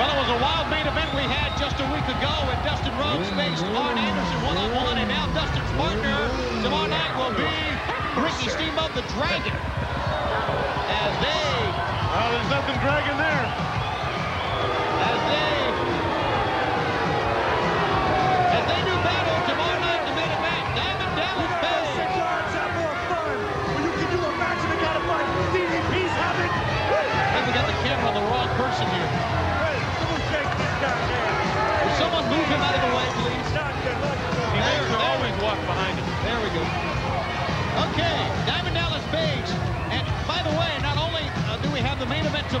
Well, it was a wild main event we had just a week ago when Dustin Rhodes faced Arn Anderson one-on-one, and now Dustin's partner tomorrow night will be Ricky Steamboat the Dragon. As they... Well, there's nothing dragging there.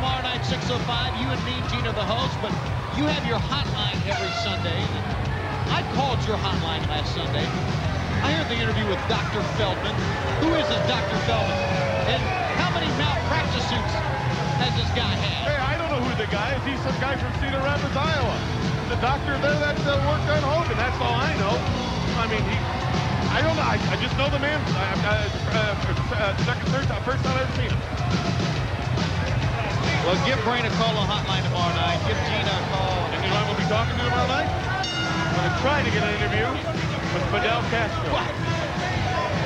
Tomorrow night, 6.05, you and me, Gina, the host, but you have your hotline every Sunday. I called your hotline last Sunday. I heard the interview with Dr. Feldman. Who is this Dr. Feldman? And how many malpractice suits has this guy had? Hey i don't know who the guy is. He's some guy from Cedar Rapids, Iowa. The doctor there that uh, worked on Hogan. That's all I know. I mean, he. I don't know. I, I just know the man. I, I, uh, uh, second, third time, first time I've ever seen him. Well, give Brain a call on hotline tomorrow night. Give Gina a call. And you know who to be talking to tomorrow night? I'm going to try to get an interview with Fidel Castro.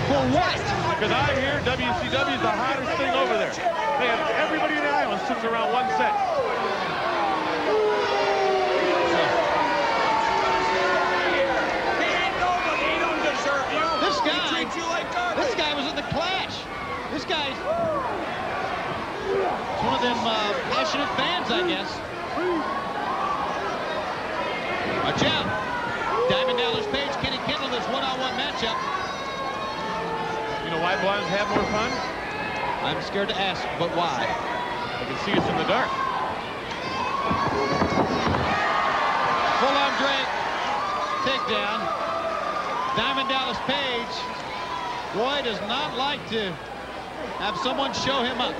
For what? Because I hear WCW is the hottest thing over there. They have everybody in the island sits around one set. He ain't nobody. He don't deserve you. This guy, treats you like garbage. this guy was in the Clash. This guy's it's one of them uh, passionate fans, I guess. Watch out. Diamond Dallas Page, Kenny Kendall, this one-on-one matchup. You know why blondes have more fun? I'm scared to ask, but why? They can see us in the dark. Full arm drag, takedown. Diamond Dallas Page, Roy does not like to have someone show him up.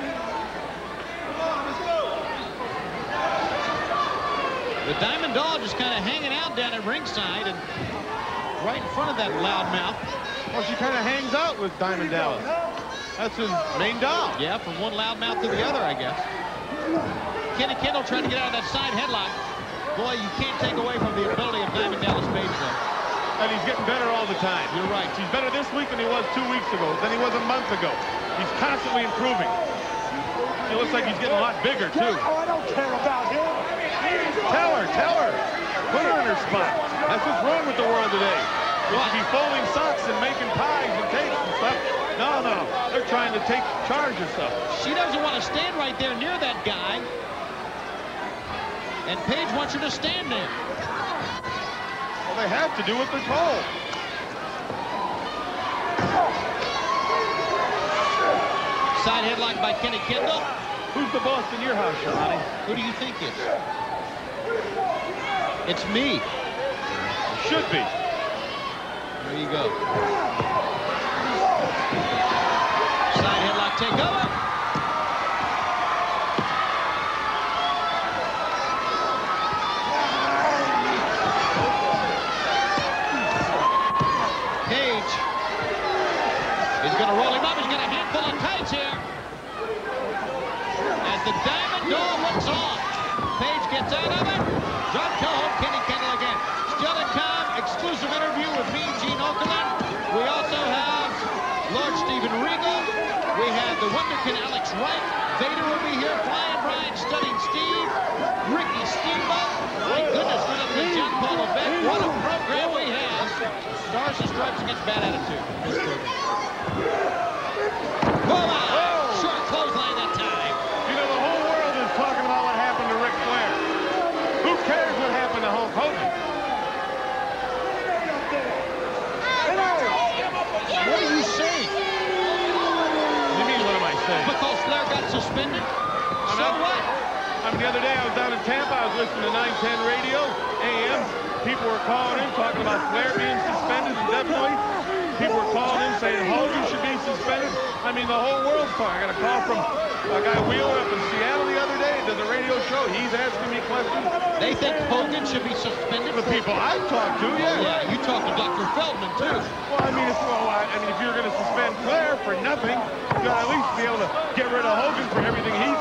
The Diamond Doll just kind of hanging out down at ringside and right in front of that loudmouth. Well, she kind of hangs out with Diamond Dallas. That's his main doll. Yeah, from one loudmouth to the other, I guess. Kenny Kendall trying to get out of that side headlock. Boy, you can't take away from the ability of Diamond Dallas Page, though. And he's getting better all the time. You're right. He's better this week than he was two weeks ago, than he was a month ago. He's constantly improving. He looks like he's getting a lot bigger, too. Oh, I don't care about him. Tell her, tell her. Put her in her spot. That's what's wrong with the world today. We should be folding socks and making pies and cakes and stuff. No, no. They're trying to take charge of stuff. She doesn't want to stand right there near that guy. And Page wants her to stand there. Well, they have to do what they're told. Side headlock by Kenny Kendall. Who's the boss in your house, Schiavone? Who do you think is? It's me. It Should be. There you go. Side headlock takeover. The Diamond Doll looks on. Page gets out of it. John hold Kenny Kendall again. Still to come, exclusive interview with me, Gene Okerlund. We also have Lord Steven Regal. We have the Wunderkind Alex Wright. Vader will be here. Flying Brian, Stunning Steve. Ricky Steamboat. My goodness, going to be John Paul Levesque. What a program we have. Stars and Stripes against Bad Attitude. Boom! Short clothesline that time. You know, the whole world is talking about what happened to Ric Flair. Who cares what happened to Hulk Hogan? What are you saying? What do you mean, what am I saying? Because Flair got suspended? So not- what? I mean, the other day I was down in Tampa. I was listening to 910 radio, AM. People were calling in talking about Flair being suspended indefinitely. People were calling in saying Hogan should be suspended. I mean, the whole world's talking. I got a call from a guy Wheeler up in Seattle the other day. Does a radio show. He's asking me questions. They think Hogan should be suspended? The people I've talked to, yeah. Yeah, you talked to Dr. Feldman, too. Well, I mean, if, well, I, I mean, if you're going to suspend Flair for nothing, you got to at least be able to get rid of Hogan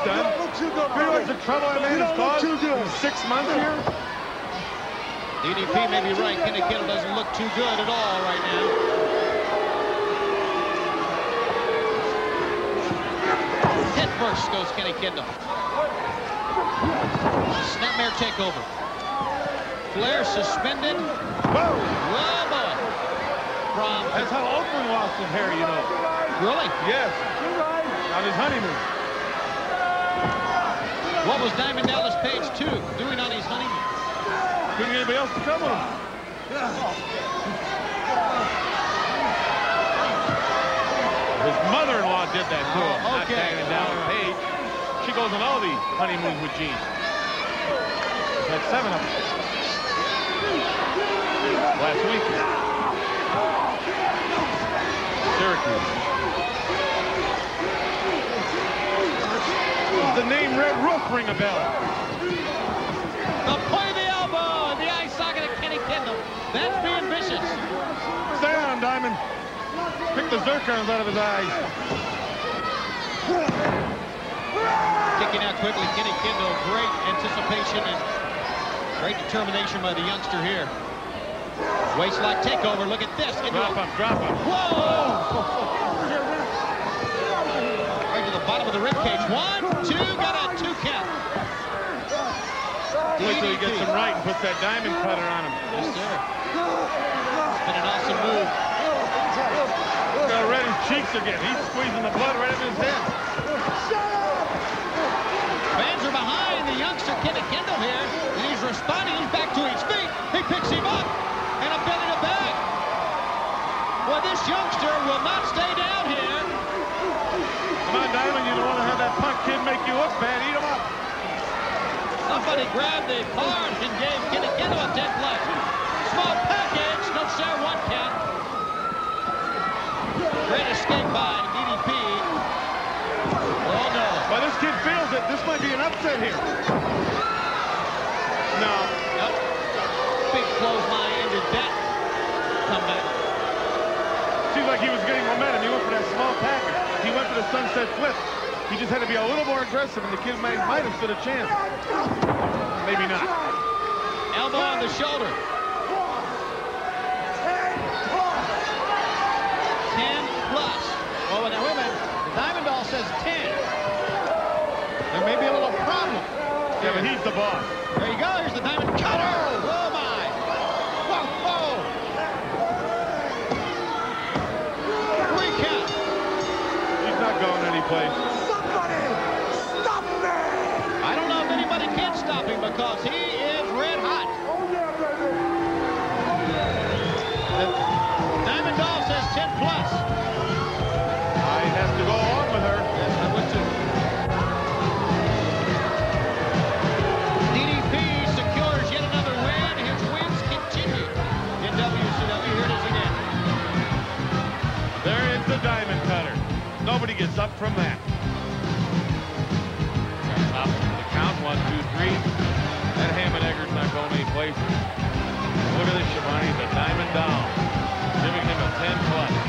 for everything he's done. Look too good. You know what's the trouble that man You has caused? too good. six months here? DDP may be right. Kenny Kendall doesn't look too good at all right now. Head first goes Kenny Kendall. Snapmare takeover. Flair suspended. Whoa! Whoa, boy. From, That's how Okerlund lost his hair, you know. really? Yes. On his honeymoon. What was Diamond Dallas Page 2 doing on his honeymoon? Couldn't get anybody else to come with him. His mother-in-law did that to him, Oh, not okay. Diamond Dallas Page. She goes on all these honeymoons with Gene. She's had seven of them. Last week. Syracuse. The name Red Roof ring a bell? The point of the elbow and the eye socket of Kenny Kendall. That's being vicious. Stay on, Diamond. Pick the zircons out of his eyes. Kicking out quickly, Kenny Kendall. Great anticipation and great determination by the youngster here. Waistlock takeover. Look at this. Drop him, drop him. Whoa! Right to the bottom of the rib cage. One, two, got a two count. Wait till he gets him right and puts that diamond cutter on him. Yes, sir. It's been an awesome move. Look how red his cheeks are getting. He's squeezing the blood right out of his head. Shut up. Fans are behind the youngster Kenny Kendall here, and he's responding. He's back to his feet. He picks him up, and a belly to back. Well, this youngster will not stay down here. Come on, Diamond. You don't want to have that punk kid make you look bad. Eat him up. Somebody grabbed the card and gave Kenny Kendall a 10 plus. Small package, no sir, one count. Great escape by DDP. Oh no. But this kid feels it. This might be an upset here. No. Nope. Big clothesline ended that comeback. Seems like he was getting momentum. He went for that small package. He went for the sunset flip. He just had to be a little more aggressive, and the kid might, might have stood a chance. Maybe not. Elbow on the shoulder. 10 plus. Oh, now wait a minute. The Diamond Doll says 10. There may be a little problem. Yeah, but he's the boss. There you go. Here's the Diamond Cutter. Oh, my. Whoa, whoa. Three count. He's not going anyplace. Because he is red hot. Oh, yeah, baby! The Diamond Doll says 10 plus. so many places. Look at this Schiavone, the Diamond Doll, giving him a 10 plus.